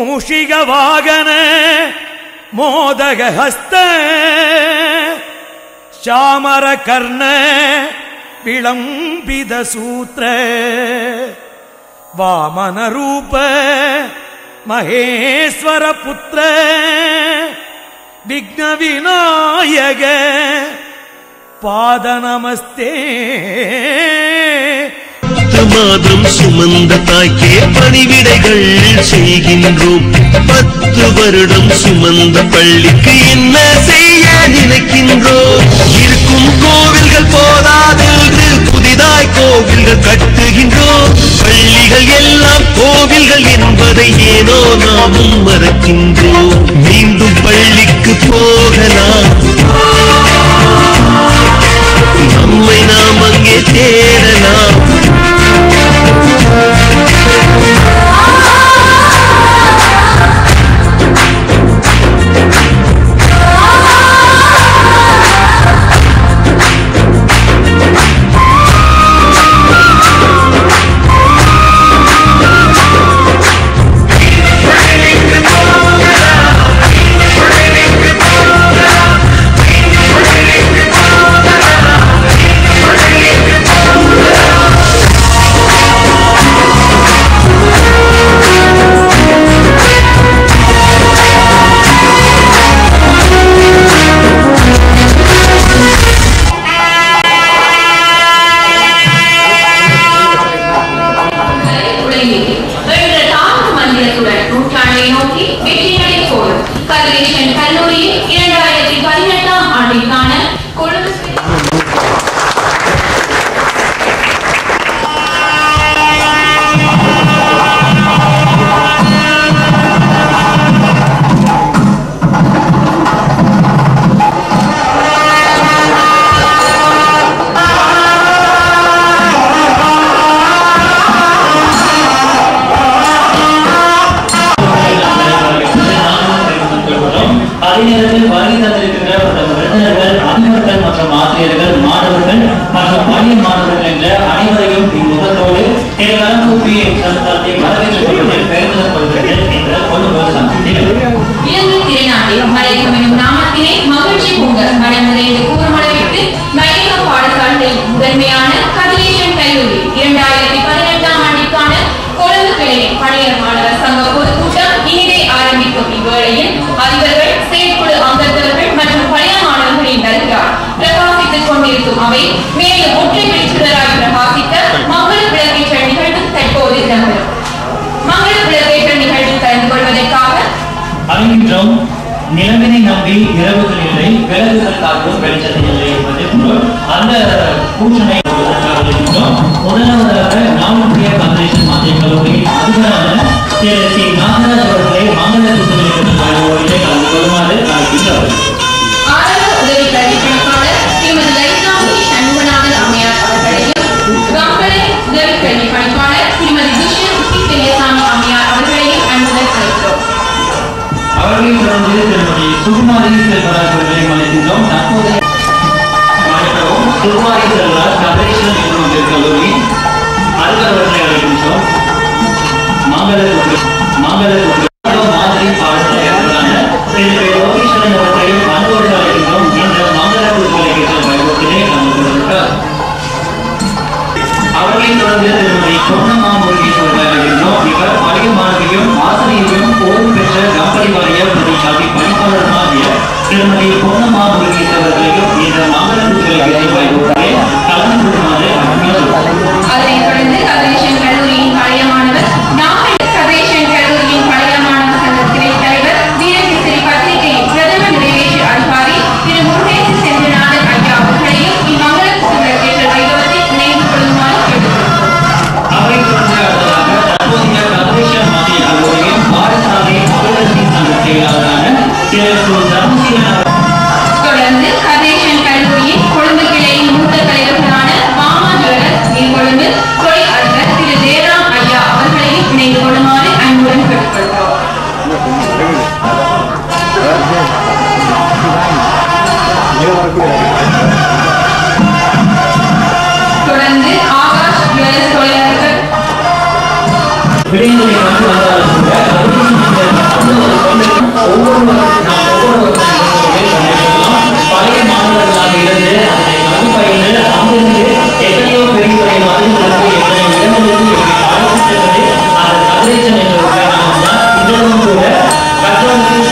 மூஷிக வாகன மோதக ஹஸ்த சாமர கர்ண விளம்பித சூத்திர வாமன ரூப மகேஸ்வர புத்திர விக்ன விநாயக பாத நமஸ்தே மாதம் சுமந்த தாய்க்கே பணிவிடைகள் செய்கின்றோம். பத்து வருடம் சுமந்த பள்ளிக்கு என்ன செய்ய நினைக்கின்றோம்? இருக்கும் கோவில்கள் போதாதென்று புதிதாய் கோவில்கள் கட்டுகின்றோம். பள்ளிகள் எல்லாம் கோவில்கள் என்பதை ஏனோ நாமும் மறக்கின்றோம். மீண்டும் பள்ளிக்கு போகலாம். நம்மை நாம் அங்கே தேடலாம். Thank கூற்றனை கொள்வதற்காக இருக்கின்றோம் முதலாவதாக நாமக்கல் கம்பெனிஷன் கல்லூரி திரு சி நாகராஜ் அவர்களை கலந்து கொள்ளுமாறு ஆரம்ப உதவி லலிதாமணி சண்முகநாதன் அம்மையார் அவர்களையும் கம்பளை உதவி கல்வி பணிப்பாளர் துஷ்யந்தி பெரியசாமி அம்மையார் அவர்களையும் அன்புடன் அழைக்கிறோம். தொடர்ந்து திருமதி சுகுமாரி செல்வராஜ் அவர்களை அழைக்கின்றோம். தற்போதைய வணக்கம். சுகுமாரி செல்வராஜ் கம்பெனிஷன் நிறுவனத்தின் கல்லூரி அதிபர் அழைக்கின்றோம் மங்கள மங்கள மாதிரி பாடசாலையான திரு யோகீஸ்வரன் அவர்களையும் அன்போடு அழைக்கின்றோம் இந்த மங்கள குழுக்களை பயன்படுத்தினே கலந்து கொண்டிருக்கிறார் அவர்களை தொடர்ந்து திருமதி பொன்னம்மா முருகேஸ்வரர் அழைக்கின்றோம் இவர் பழைய மாணவியும் ஆசிரியரும் ஓய்வு பெற்ற கம்பளிவாளைய பிரதிசாதி பிரதிஷாதி பணிப்பாளருமாகிய திருமதி பொன்னம்மா முருகேஸ்வரர்களையும் இந்த மாநிலத்திற்கு கலந்து கொள்ளுமாறு அதனைத் தொடர்ந்து Amen.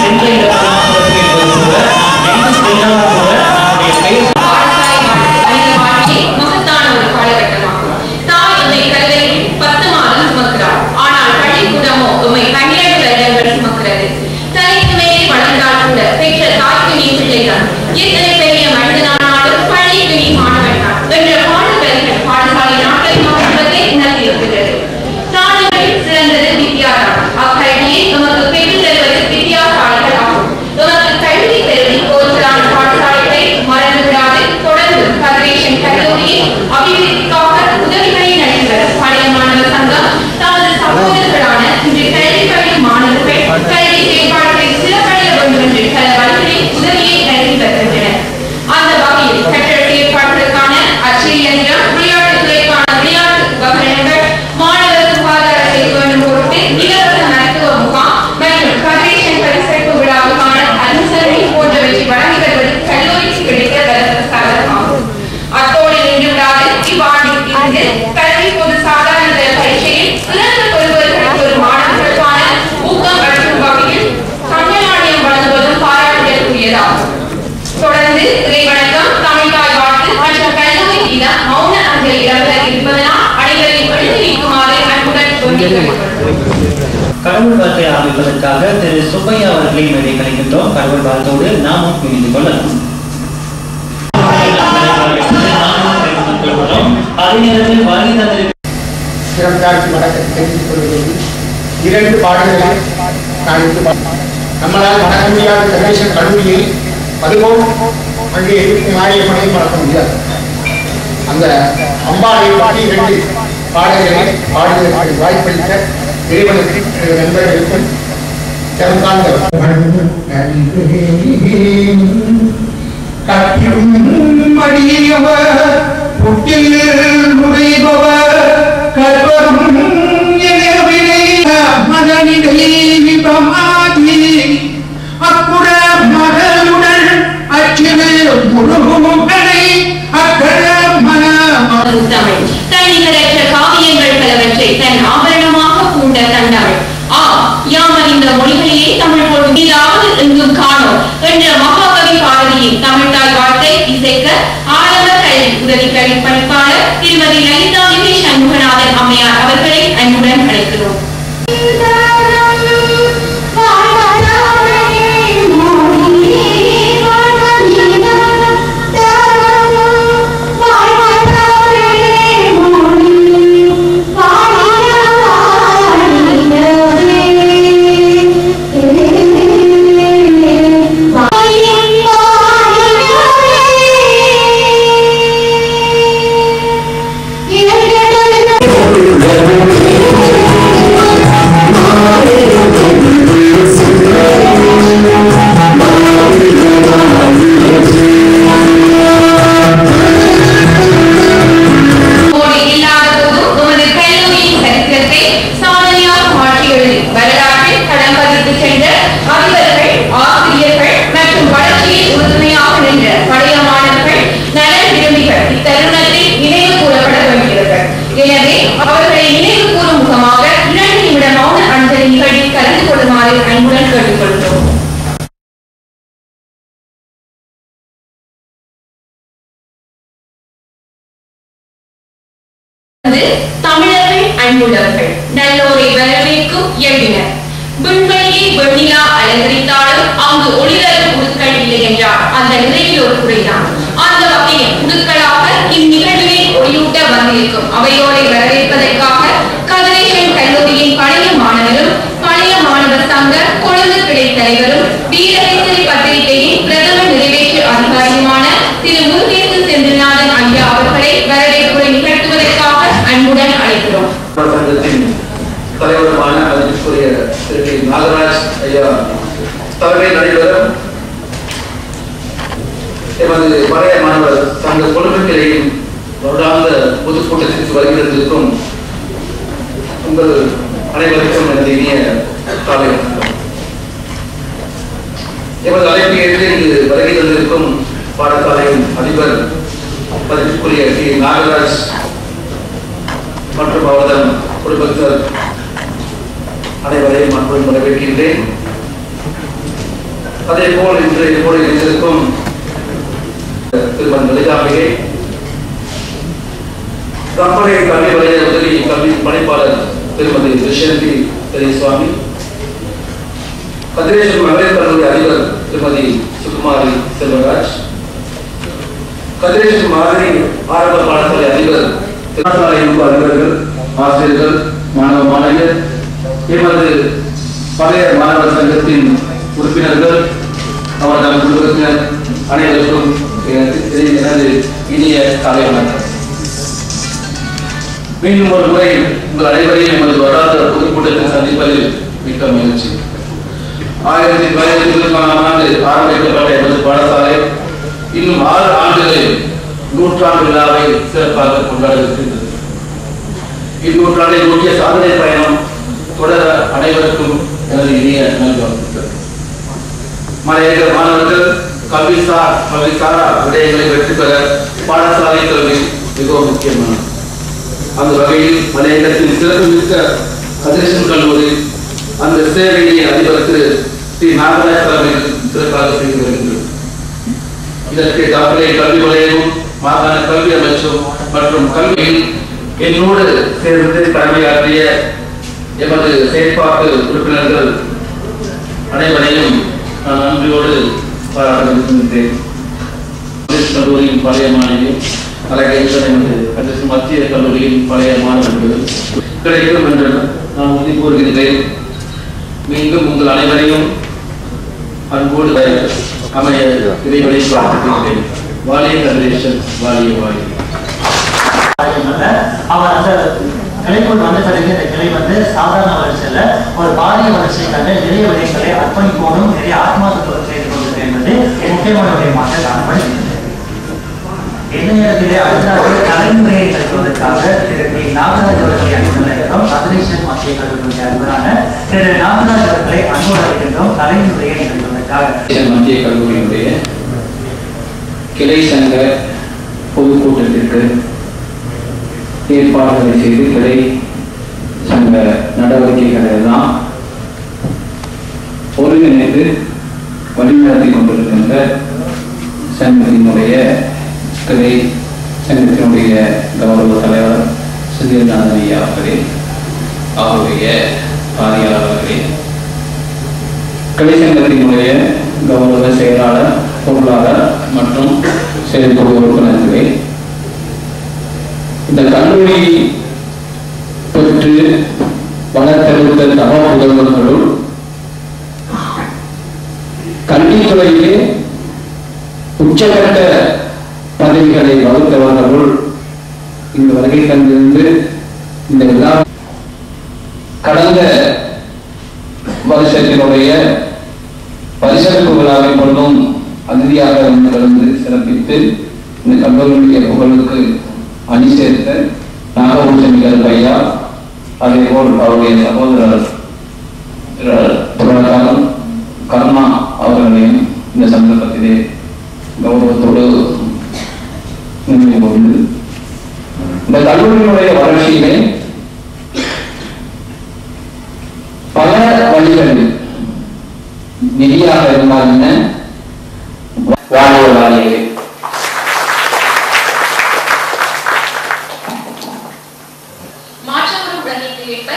பாடல்களை நான் நம்மளால் வர முடியாத கணேசன் கல்லூரியில் பருவம் அங்கே இருக்கும் மாரியம்மனை பார்க்க முடியாது. அந்த அம்பாளை பாடி இரண்டு பாடல்களை பாடுவதற்கு வாய்ப்பளித்த இறைவனுக்கு நண்பர்களுக்கும் கற்றும் மடியவர் புட்டில் para தலைவரும் வீரகேசரி பத்திரிகையின் பிரதம நிறைவேற்று அதிகாரியுமான திரு. முருகேசு செந்தில்நாதன் ஐயா அவர்களை வரவேற்புரை நிகழ்த்துவதற்காக அன்புடன் அழைக்கிறோம். தலைவருமான மதிப்புரிய திரு. நாகராஜ் ஐயா தலைமை நடைபெறும் எமது பழைய மாணவர் தங்கள் குடும்பத்திலேயும் வருடாந்த பொதுக்கூட்டத்திற்கு வருகிறதற்கும் உங்கள் அனைவருக்கும் எனது இனிய காலை எமது அலைபேசியில் வருகை தந்திருக்கும் பாடசாலையின் அதிபர் மதிப்புக்குரிய டி. நாகராஜ் மற்றும் அவர்தன் குடும்பத்தினர் அனைவரையும் மற்றும் வரவேற்கின்றேன். அதே போல் இன்று இப்போது இருந்திருக்கும் திருமன் மலிகாம்பிகை தம்பகை கல்வி வலய உதவி கல்வி பணிப்பாளர் திருமதி துஷந்தி பெரியசுவாமி கதிரேஸ்வரன் மகளிர் தலைவர் திருமதி சுகுமாரி செல்வராஜ். கதிரேஷ் மாதிரி ஆரம்ப பாடசாலை அதிபர் பாடசாலையின் அதிபர்கள் ஆசிரியர்கள் மாணவ மாணவியர் எமது பழைய மாணவர் சங்கத்தின் உறுப்பினர்கள் அவரது குடும்பத்தினர் அனைவருக்கும் எனது இனிய காலை வணக்கம். மீண்டும் ஒரு முறை உங்கள் அனைவரையும் எமது வராத பொதுக்கூட்டத்தில் சந்திப்பதில் மிக்க மகிழ்ச்சி. ஆயிரத்தி தொள்ளாயிரத்தி இருபத்தி நாலாம் ஆண்டு ஆரம்பிக்கப்பட்ட எமது பாடசாலை இன்னும் ஆறு ஆண்டுகளில் நூற்றாண்டு விழாவை சிறப்பாக கொண்டாட இருக்கின்றது இந்நூற்றாண்டை நோக்கிய சாதனை பயணம் தொடர அனைவருக்கும் எனது இனிய நன்றி மலையக மாணவர்கள் கல்விசார் கல்விசாரா விடயங்களை வெற்றி பெற பாடசாலை கல்வி மிகவும் முக்கியமானது. அந்த வகையில் மலையகத்தின் சிறப்புமிக்க கதிரேசன் கல்லூரி அந்த சேவையை ஸ்ரீ திரு நாகராஜ் சிறப்பாக செய்து இதற்கு டாக்டரை கல்வி வளையமும் மாகாண கல்வி அமைச்சும் மற்றும் கல்வியில் என்னோடு சேர்ந்து கடமையாற்றிய எமது செயற்பாட்டு உறுப்பினர்கள் அனைவரையும் நான் நன்றியோடு பாராட்டுகின்றேன் கல்லூரியின் பழைய மாணவி அழகேசன் எமது கடைசி மத்திய கல்லூரியின் பழைய மாணவர்கள் கிடைக்கும் என்று நான் உறுதி கூறுகின்றேன் மீண்டும் உங்கள் அனைவரையும் அன்போடு அமைய இறைவனை பிரார்த்திக்கின்றேன் வாலிய கதிரேசன் வாலிய வாலிய அவர் அந்த கிளைக்குள் வந்த பிறகு இந்த கிளை வந்து சாதாரண வளர்ச்சியில் ஒரு பாரிய வளர்ச்சிக்காக நிறைய விடயங்களை அர்ப்பணிப்போடும் நிறைய ஆத்மார்த்தத்தோடு செய்து கொண்டது என்பது முக்கியமான விடயமாக காணப்படுகிறது இந்த நேரத்திலே அடுத்ததாக தலைமுறையை கற்றுவதற்காக திரு பி நாகராஜ் அவர்களை அனுப்பினோம் கதிரேசன் மத்திய கல்லூரியுடைய அன்பரான திரு. நாகராஜ் அவர்களை அன்பு அழைக்கின்றோம். தலைமுறையை மத்திய கல்லூரியினுடைய கிளை சங்க பொதுக்கூட்டத்திற்கு ஏற்பாடுகளை செய்து கிளை சங்க நடவடிக்கைகளை எல்லாம் ஒருங்கிணைந்து வழிநடத்தி கொண்டிருக்கின்ற சங்கத்தினுடைய கிளை சங்கத்தினுடைய கௌரவ தலைவர் சுதீர்நாதன் ஐயா அவர்களே அவருடைய காரியாளர்களே கிளைச்சங்கத்தினுடைய கௌரவ செயலாளர் பொருளாளர் மற்றும் செயற்குழு உறுப்பினர்களே இந்த கல்லூரி பெற்று வளர்த்தெடுத்த தவ புதல்வர்களுள் கல்வித்துறையிலே உச்சகட்ட பதவிகளை வகுத்தவர்களுள் இந்த வருகை தந்திருந்து இந்த விழா கடந்த வருஷத்தினுடைய பரிசளிப்பு விழாவை கொண்டும் அதிதியாக வந்து கலந்து சிறப்பித்து இந்த கல்லூரியுடைய புகழுக்கு அணி சேர்த்த நாகபூஷணிகள் ஐயா அதேபோல் அவருடைய சகோதரர் அஹ், கர்மா அவர்களையும் இந்த சந்தர்ப்பத்திலே கௌரவத்தோடு நினைவு கொண்டு இந்த கல்லூரியினுடைய வளர்ச்சியிலே பல வழிகளில் நிதியாக இருந்தால் என்ன வாழ்வு வாழியே மாற்றவரும் உலகிற்கு ஏற்ப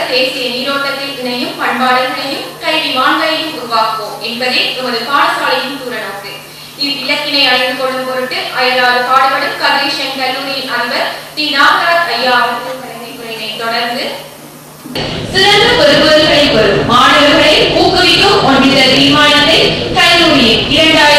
தேசிய நீரோட்டத்தில் இணையும் பண்பாடுகளையும் கல்வி வான்களையும் உருவாக்குவோம் என்பதே எமது பாடசாலையின் தூர நோக்கு இவ் இலக்கினை அடைந்து கொள்ளும் பொருட்டு அயலாறு பாடுபடும் கதிரேஷன் கல்லூரியின் அதிபர் டி. நாகராஜ் ஐயா அவர்கள் தொடர்ந்து சிறந்த பெறுபவர்களை பெறும் மாணவர்களை ஊக்குவிக்கும் ஒன்றிய தீர்மானத்தை கல்லூரியில் இரண்டாயிரத்தி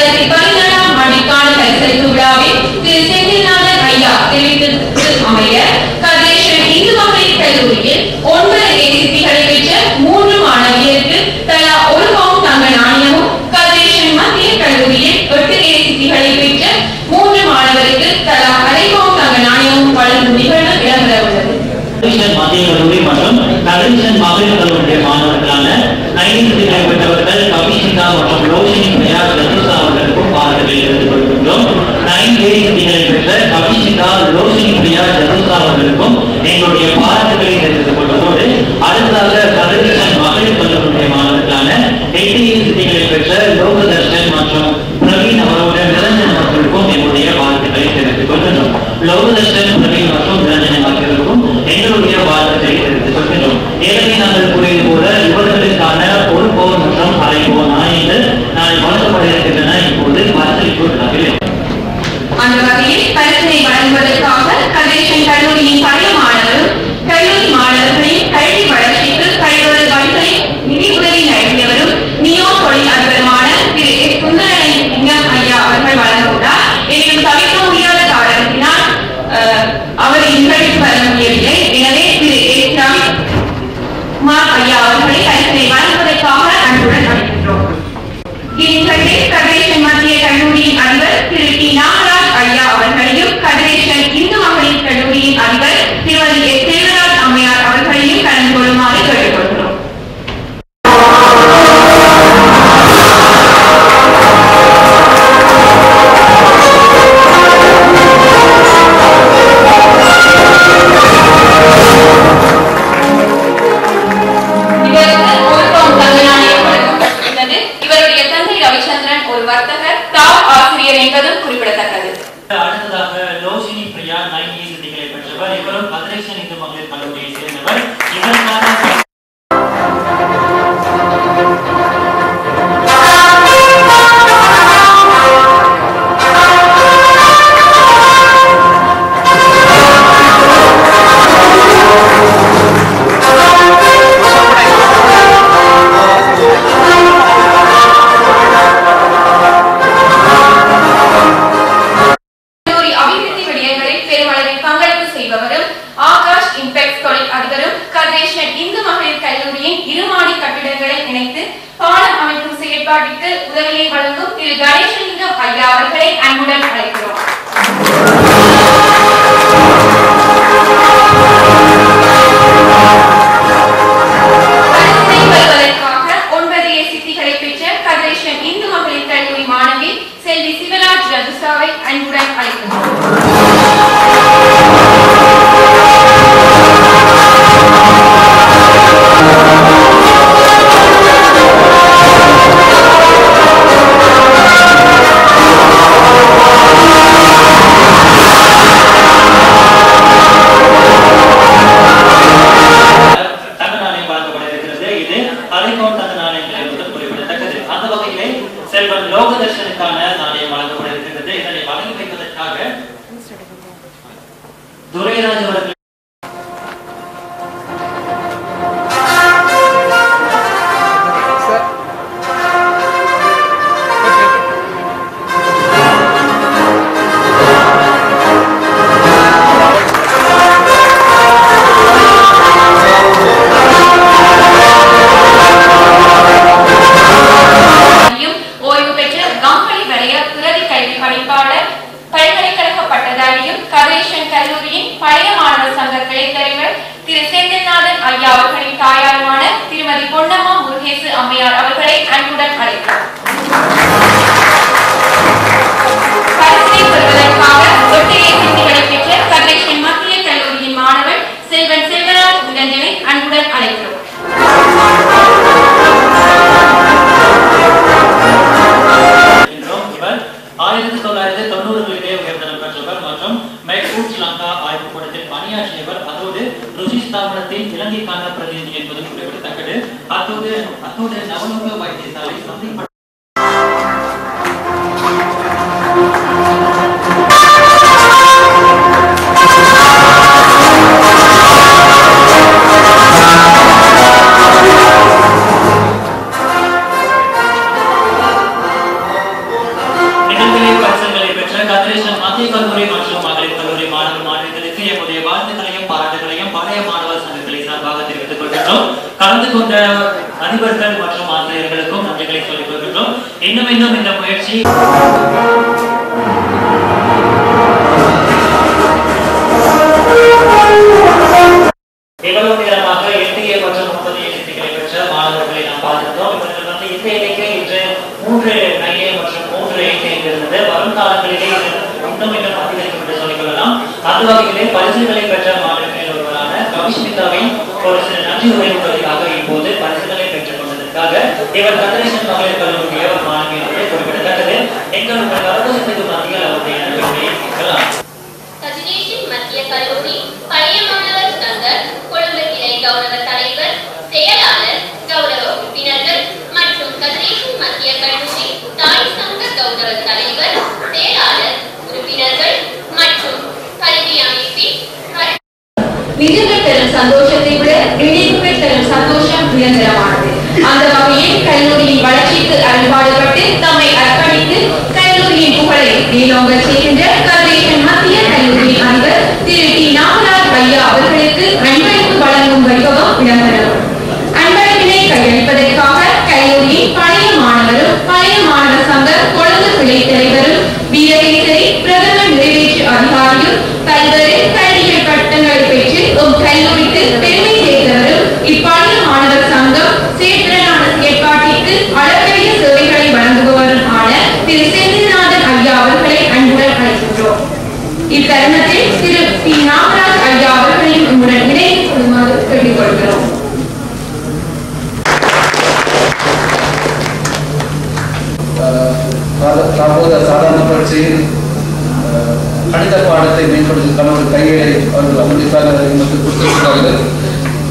பாடத்தை மேம்படுத்துவதற்கான ஒரு கையேடை அவர்கள் அமைப்பாக எமக்கு கொடுத்திருக்கிறார்கள்.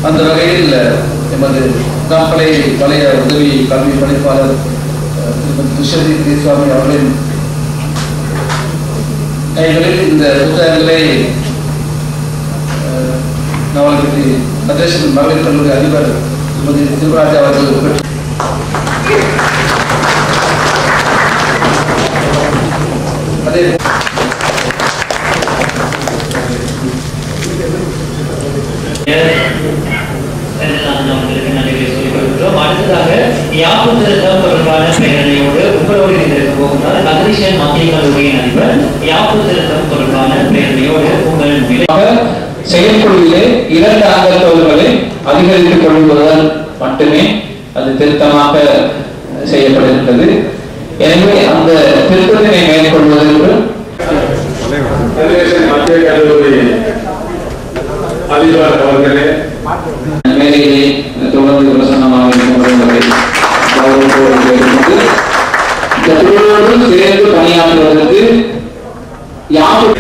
அந்த வகையில் எமது தாம்பளை வலைய உதவி கல்வி பணிப்பாளர் துஷதி பிரியசுவாமி அவர்களின் கைகளில் இந்த புத்தகங்களை நாவல்பட்டி மதேசன் மகளிர் கல்லூரி அதிபர் திருமதி திருவராஜா அவர்கள் அதே யாப்புத்த தவறுக்கான பிரேரணையோடு உங்களோடு இதற்கு போகும்போது மகரிஷன் மத்திய கல்லூரியின் அதிபர் யாப்புத்த தவறுக்கான பிரேரணையோடு உங்கள் செயற்குழுவிலே இரண்டு அங்கத்தோடுகளை அதிகரித்துக் கொள்வதால் மட்டுமே அது திருத்தமாக செய்யப்படுகின்றது. எனவே அந்த திருத்தத்தினை மேற்கொள்வதற்கு மத்திய கல்லூரி அவர்களே மேலே தொடர்ந்து இந்த குழுவோடு சேர்ந்து பணியாற்றுவதற்கு யாரும்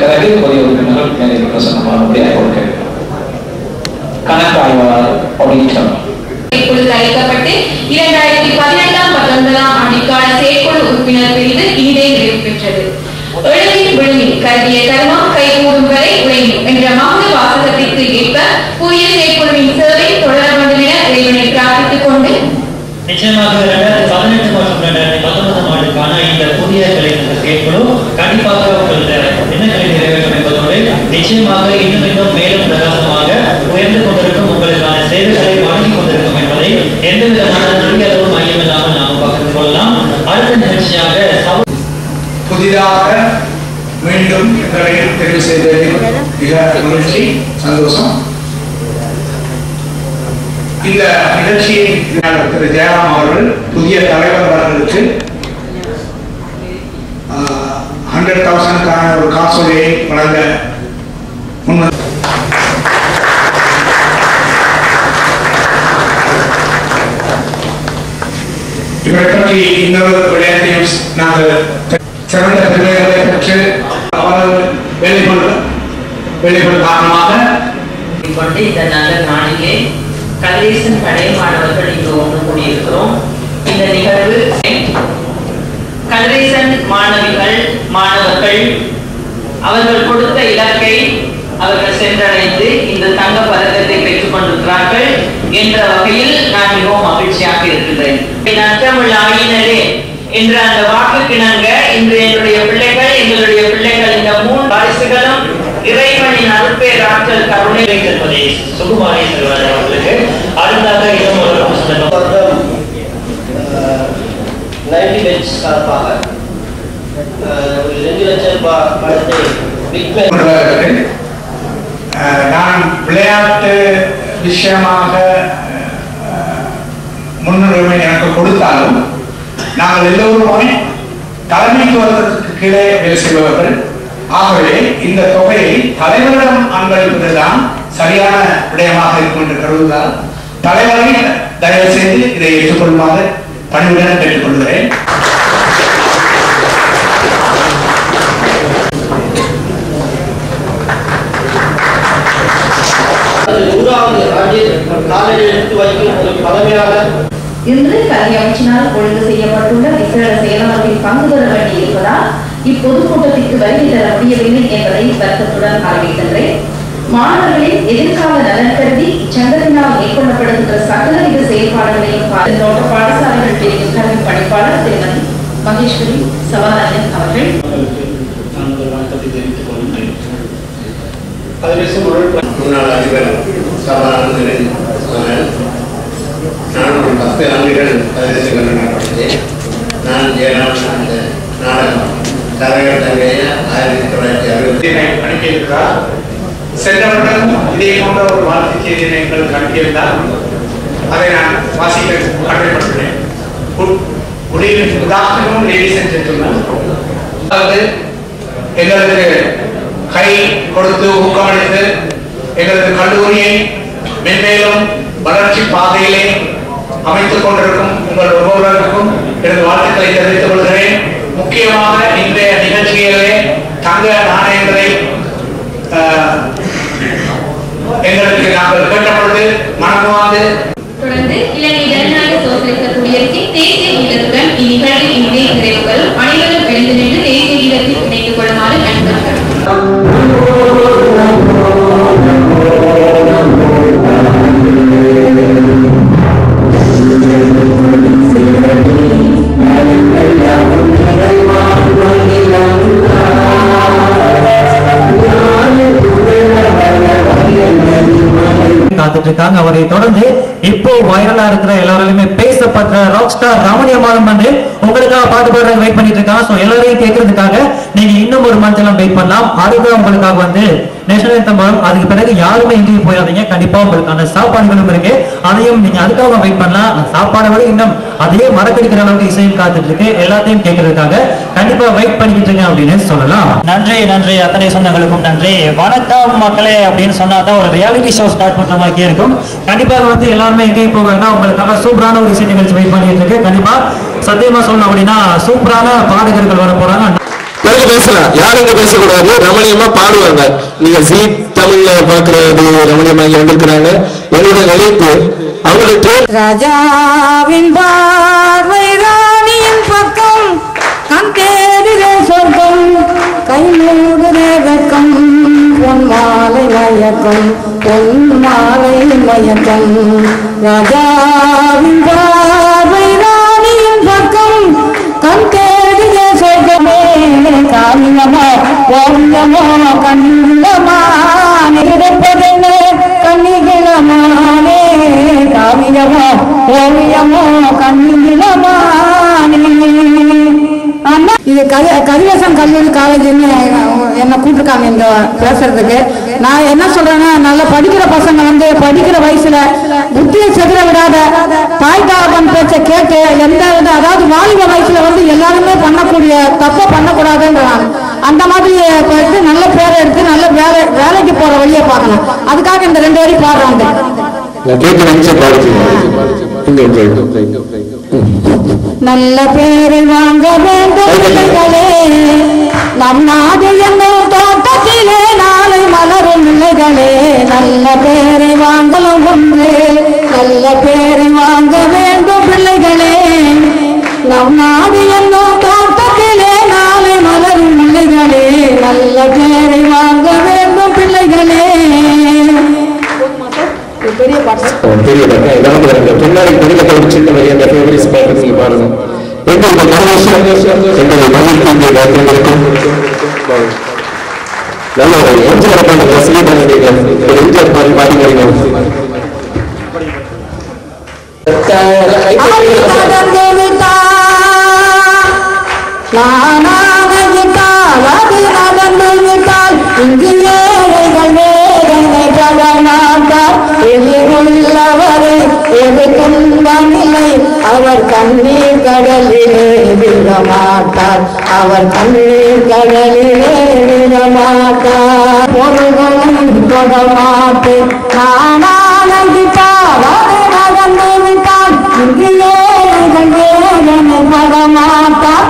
பிறகு புதிய உறுப்பினர்கள் மேலே கொடுக்க கணக்காய்வாளர் அளிக்கப்பட்டு இரண்டாயிரத்தி பதினெட்டாம் பத்தொன்பதாம் ஆண்டிற்கான செயற்குழு உறுப்பினர் பிரிவு இனிதே நிறைவு பெற்றது விழுமின் கருதிய கர்மம் கைகூடும் வரை உழையும் என்ற மகுட வாசகத்திற்கு ஏற்ப புதிய செயற்குழுவின் சேவை தொடர வேண்டும் என இறைவனை பிரார்த்தித்துக் கொண்டு நிச்சயமாக இரண்டாயிரத்தி பதினெட்டு மற்றும் இரண்டாயிரத்தி பத்தொன்பதாம் ஆண்டுக்கான இந்த புதிய கலைஞர் செயற்குழு கண்டிப்பாக உங்களது எண்ணங்களை நிறைவேற்றும் என்பதோடு நிச்சயமாக இன்னும் இன்னும் மேலும் பிரகாசமாக உயர்ந்து கொண்டிருக்கும் உங்களுக்கான சேவைகளை வழங்கிக் கொண்டிருக்கும் என்பதை எந்த விதமான நன்றியளவும் மையமில்லாமல் நாம் பகிர்ந்து கொள்ளலாம். அடுத்த நிகழ்ச்சியாக புதிதாக மீண்டும் எங்களை தெரிவு செய்ததில் மிக மகிழ்ச்சி சந்தோஷம் இந்த நிகழ்ச்சியின் திரு ஜெயராம் அவர்கள் புதிய தலைவர் அவர்களுக்கு ஹண்ட்ரட் தௌசண்ட்கான ஒரு காசோலையை வழங்க முன்வந்து இவரை பற்றி இன்னொரு விளையாட்டையும் நாங்கள் சிறந்த பிள்ளைகளை பெற்று அவர்கள் காரணமாக கொண்டு இந்த நல்ல நாளிலே கதிரேசன் பழைய மாணவர்கள் இங்கு ஒன்று கூடியிருக்கிறோம். இந்த நிகழ்வு கதிரேசன் மாணவிகள் மாணவர்கள் அவர்கள் கொடுத்த இலக்கை அவர்கள் சென்றடைந்து இந்த தங்க பதக்கத்தை பெற்றுக் கொண்டிருக்கிறார்கள் என்ற வகையில் நான் மிகவும் மகிழ்ச்சியாக இருக்கின்றேன். அர்த்தமுள்ள ஆயினரே என்ற அந்த வாக்குக்கிணங்க இன்று என்னுடைய பிள்ளைகள் எங்களுடைய பிள்ளைகள் இந்த மூன்று வாரிசுகளும் இறைவனின் அருட்பேர் ஆற்றல் கருணை திருமதி சுகுமாரி செல்வன் அவர்களுக்கு அடுத்ததாக இன்னும் ஒரு சந்தர்ப்பம் நைன்டி பெஞ்ச் சார்பாக அஹ், ஒரு ரெண்டு லட்சம் ரூபாய் பணத்தை பிக் நான் விளையாட்டு விஷயமாக முன்னுரிமை எனக்கு கொடுத்தாலும் நாங்கள் எல்லோருமே தலைமைக்கு வருவதற்கு கீழே வேலை செய்பவர்கள். ஆகவே இந்த தொகையை தலைவரிடம் அன்பளிப்பதுதான் சரியான விடயமாக இருக்கும் என்று கருதுவதால் தலைவரை தயவு செய்து இதை ஏற்றுக்கொள்ளுமாறு பணிவுடன் கேட்டுக்கொள்கிறேன் நூறாவது ஆண்டில் காலையில் எடுத்து வைக்கும் ஒரு பழமையான இன்று கல்வி அமைச்சினால் ஒழுங்கு செய்யப்பட்டுள்ள விசேட செயலாளர்கள் பங்கு பெற வேண்டியிருப்பதால் இப்பொதுக்கூட்டத்திற்கு வருகை தர முடியவில்லை என்பதை வருத்தத்துடன் அறிவிக்கின்றேன் மாணவர்களின் எதிர்கால நலன் கருதி இச்சங்கத்தினால் மேற்கொள்ளப்படுகின்ற சகலவித செயல்பாடுகளையும் நோட்ட பாடசாலைகள் பிரிவு கல்வி பணிப்பாளர் திருமதி மகேஸ்வரி சவானந்தன் அவர்கள். முன்னாள் அதிபர் சபாநாயகரின் மகன் நான் ஒரு பத்து ஆண்டுகள் கதிரேச கல்லூரியில் படித்தேன் நான் ஜெயராமன் அந்த நாடகம் தலைவர் ஆயிரத்தி தொள்ளாயிரத்தி அறுபத்தி அனுப்பி இருக்கிறார் சென்ற வருடம் இதே போன்ற ஒரு வாழ்த்து செய்தியை எங்களுக்கு அனுப்பியிருந்தால் அதை நான் வாசிக்க கடமைப்பட்டுள்ளேன் good evening good afternoon ladies and அதாவது எங்களுக்கு கை கொடுத்து ஊக்கமளித்து எங்களது கல்லூரியை மென்மேலும் வளர்ச்சி பாதையிலே அமைத்துக் கொண்டிருக்கும் உங்கள் ஒவ்வொருவருக்கும் எனது வாழ்த்துக்களை தெரிவித்துக் கொள்கிறேன். முக்கியமாக இன்றைய நிகழ்ச்சிகளிலே தங்க நாணயங்களை எங்களுக்கு நாங்கள் கேட்டபொழுது மனமாவது தொடர்ந்து இலங்கை ஜனநாயக சோசலிச குடியரசின் தேசிய கீதத்துடன் இந்நிகழ்வின் இன்றைய நிறைவுகள் அனைவரும் எழுந்து நின்று தேசிய கீதத்தில் இணைத்துக் கொள்ளுமாறு அனுப்புகிறார் இருக்காங்க. அவரை தொடர்ந்து இப்போ வைரலா இருக்கிற எல்லாராலுமே பேசப்படுற ராக் ஸ்டார் ரமணி அம்மாளும் வந்து உங்களுக்காக பாட்டு பாடுற வெயிட் பண்ணிட்டு இருக்காங்க. சோ எல்லாரையும் கேட்கறதுக்காக நீங்க இன்னும் ஒரு மந்த் எல்லாம் வெயிட் பண்ணலாம். அடுத்து உங்களுக்காக வந்து நேஷனல் anthem வரும் அதுக்கு பிறகு யாருமே எங்கேயும் போயாதீங்க. கண்டிப்பா உங்களுக்கான சாப்பாடுகளும் இருக்கு. அதையும் நீங்க அதுக்காக வெயிட் பண்ணலாம். அந்த சாப்பாடை விட இன்னும் அதையே மறக்கடிக்கிற அளவுக்கு இசையும் காத்துட்டு இருக்கு எல்லாத்தையும் கேட்கறதுக்காக கண்டிப்பா வெயிட் பண்ணிக்கிட்டு இருக்கேன் அப்படின்னு சொல்லலாம். நன்றி நன்றி. அத்தனை சொந்தங்களுக்கும் நன்றி. வணக்கம் மக்களே அப்படின்னு சொன்னா தான் ஒரு ரியாலிட்டி ஷோ ஸ்டார்ட் பண்ற மாதிரி இருக்கும். கண்டிப்பா வந்து எல்லாருமே எங்கேயும் போவாங்கன்னா உங்களுக்காக சூப்பரான ஒரு இசை நிகழ்ச்சி வெயிட் பண்ணிட்டு இருக்கு. கண்டிப்பா சத்தியமா சொல்லணும் அப்படின்னா சூப்பரான பாடகர்கள் வர போறாங்க பிறகு பேசலாம். யார் இங்க பேசக்கூடாது? ரமணியமா பாடுவாங்க. நீங்க ஜி தமிழ்ல பாக்குறது ரமணியமா இங்க வந்திருக்கிறாங்க. என்னோட நினைப்பு அவங்களுக்கு ராஜாவின் பார்வை ராணியின் பக்கம். கண் தேடுதே சொர்க்கம் கை மூடுதே வெக்கம் பொன் மாலை மயக்கம் பொன் மாலை மயக்கம். ராஜாவின் பார்வை காவியமோ ஓவியமோ கண்ணிலமா இருப்பதென்ன கண்ணிகளமானே காவியமோ ஓவியமோ கண்ணிலமானே இது கவி கவிவசம் கல்லூரி காலேஜ்னு என்னை கூப்பிட்டுருக்காங்க இந்த பேசுறதுக்கு. நான் என்ன சொல்றேன்னா நல்லா படிக்கிற பசங்க வந்து படிக்கிற வயசுல புத்தியை செதற விடாத தாய் தாபன் பேச்ச கேட்டு எந்த வித அதாவது வாலிப வயசுல வந்து எல்லாருமே பண்ணக்கூடிய தப்ப பண்ணக்கூடாதுன்றாங்க அந்த மாதிரி போயிட்டு நல்ல பேரை எடுத்து நல்ல வேலை வேலைக்கு போற வழியை பார்க்கணும் அதுக்காக இந்த ரெண்டு வரி பாடுறாங்க. நல்ல பேரை வாங்க வேண்டும் நம் நாடு என்னும் மலரும் நிலைகளே நல்ல பேரை வாங்கலாம் ஒன்று. நல்ல பேரை வாங்க வேண்டும் பிள்ளைகளே. நம் நாடு என்னும் தோட்டத்திலே நாளை மலரும் நிலைகளே நல்ல பேரை வாங்க வேண்டும் பிள்ளைகளே. பெரிய பாட்டு. பெரிய பாருங்க பின்னாடி பெரிய அந்த ஃபேவரிஸ் பாட்டு நீங்க பாருங்க. நல்ல ஒரு எம்ஜிஆர் பாட்டு ரசிகை பண்ணுறீங்க ஒரு எம்ஜிஆர் பாட்டு பாடிக்கிறீங்க நடந்து விட்டால் நானாக விட்டால் அது நடந்து விட்டால் இங்கு ஏழைகள் வேதனை படமாட்டார் எது துன்பமில்லை. அவர் கண்ணீர் கடலிலே விடமாட்டார் அவர் கண்ணீர் கடலிலே விடமாட்டார் பொருள்களும் தொடமாட்டேன் நானாக விட்டால் நடந்து விட்டால் படமாட்டார்.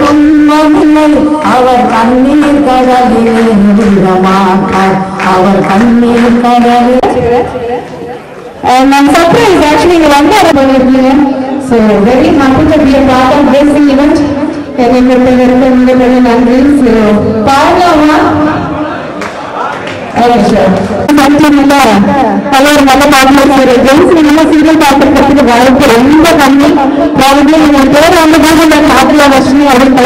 துன்பமில்லை. அவர் கண்ணீர் கடலிலே விடமாட்டார் அவர் கண்ணீர் கடலில் நான் சர்ப்ரைஸ் ஆக்சுவலி இங்க வந்து அதை பண்ணிருக்கீங்க so very happy to be part of this event event. எங்களுக்கு இருக்க மிகப்பெரிய நன்றி. ஸோ பாடலாமா நல்ல நீங்க சீரியல் பார்க்கறதுக்கு வாய்ப்பு ரொம்ப கம்மி. ப்ராபப்ளி நீங்க பேர் வந்து கூகுள்ல பாப்புலர் வர்ஷன் அப்படின்னு